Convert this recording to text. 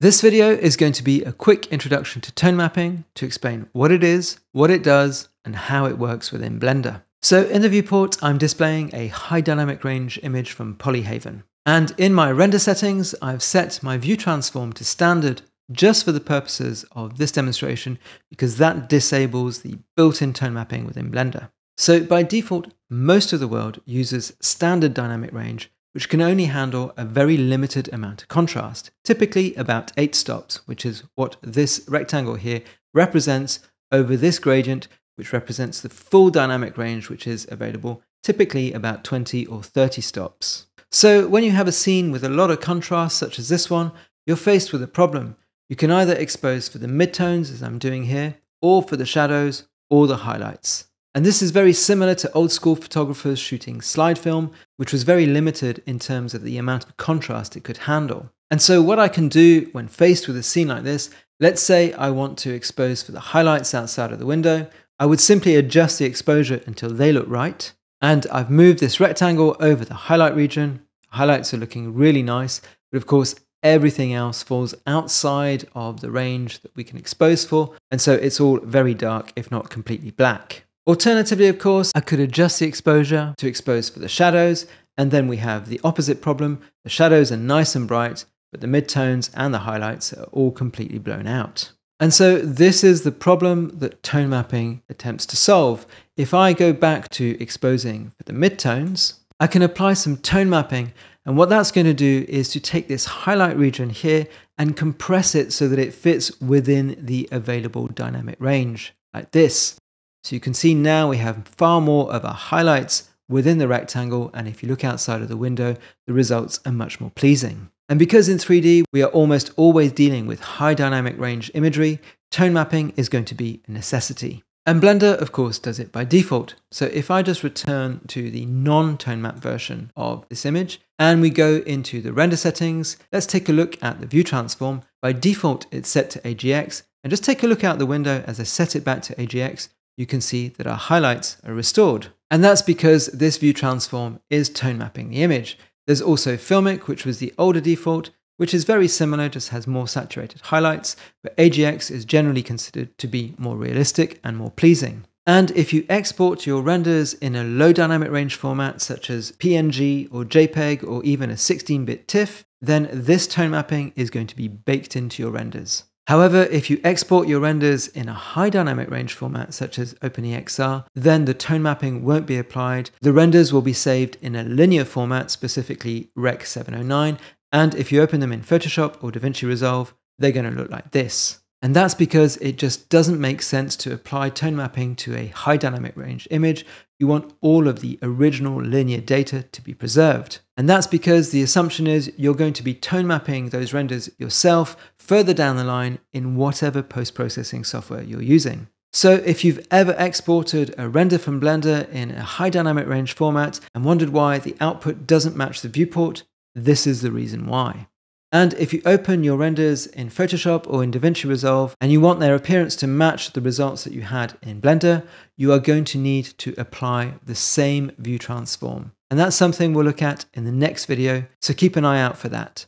This video is going to be a quick introduction to tone mapping to explain what it is, what it does, and how it works within Blender. So in the viewport, I'm displaying a high dynamic range image from Polyhaven. And in my render settings, I've set my view transform to standard just for the purposes of this demonstration because that disables the built-in tone mapping within Blender. So by default, most of the world uses standard dynamic range which can only handle a very limited amount of contrast, typically about 8 stops, which is what this rectangle here represents over this gradient, which represents the full dynamic range which is available, typically about 20 or 30 stops. So when you have a scene with a lot of contrast, such as this one, you're faced with a problem. You can either expose for the midtones, as I'm doing here, or for the shadows, or the highlights. And this is very similar to old school photographers shooting slide film, which was very limited in terms of the amount of contrast it could handle. And so what I can do when faced with a scene like this, let's say I want to expose for the highlights outside of the window, I would simply adjust the exposure until they look right. And I've moved this rectangle over the highlight region. Highlights are looking really nice, but of course everything else falls outside of the range that we can expose for, and so it's all very dark, if not completely black. Alternatively, of course, I could adjust the exposure to expose for the shadows, and then we have the opposite problem. The shadows are nice and bright, but the midtones and the highlights are all completely blown out. And so this is the problem that tone mapping attempts to solve. If I go back to exposing for the midtones, I can apply some tone mapping. And what that's going to do is to take this highlight region here and compress it so that it fits within the available dynamic range, like this. So you can see now we have far more of our highlights within the rectangle and if you look outside of the window, the results are much more pleasing. And because in 3D we are almost always dealing with high dynamic range imagery, tone mapping is going to be a necessity. And Blender, of course, does it by default. So if I just return to the non-tone map version of this image, and we go into the render settings, let's take a look at the view transform. By default, it's set to AGX, and just take a look out the window as I set it back to AGX, you can see that our highlights are restored. And that's because this view transform is tone mapping the image. There's also Filmic, which was the older default, which is very similar, just has more saturated highlights, but AGX is generally considered to be more realistic and more pleasing. And if you export your renders in a low dynamic range format such as PNG or JPEG or even a 16-bit TIFF, then this tone mapping is going to be baked into your renders. However, if you export your renders in a high dynamic range format such as OpenEXR, then the tone mapping won't be applied. The renders will be saved in a linear format, specifically Rec 709, and if you open them in Photoshop or DaVinci Resolve, they're going to look like this. And that's because it just doesn't make sense to apply tone mapping to a high dynamic range image. You want all of the original linear data to be preserved. And that's because the assumption is you're going to be tone mapping those renders yourself further down the line in whatever post-processing software you're using. So if you've ever exported a render from Blender in a high dynamic range format and wondered why the output doesn't match the viewport, this is the reason why. And if you open your renders in Photoshop or in DaVinci Resolve and you want their appearance to match the results that you had in Blender, you are going to need to apply the same view transform. And that's something we'll look at in the next video, so keep an eye out for that.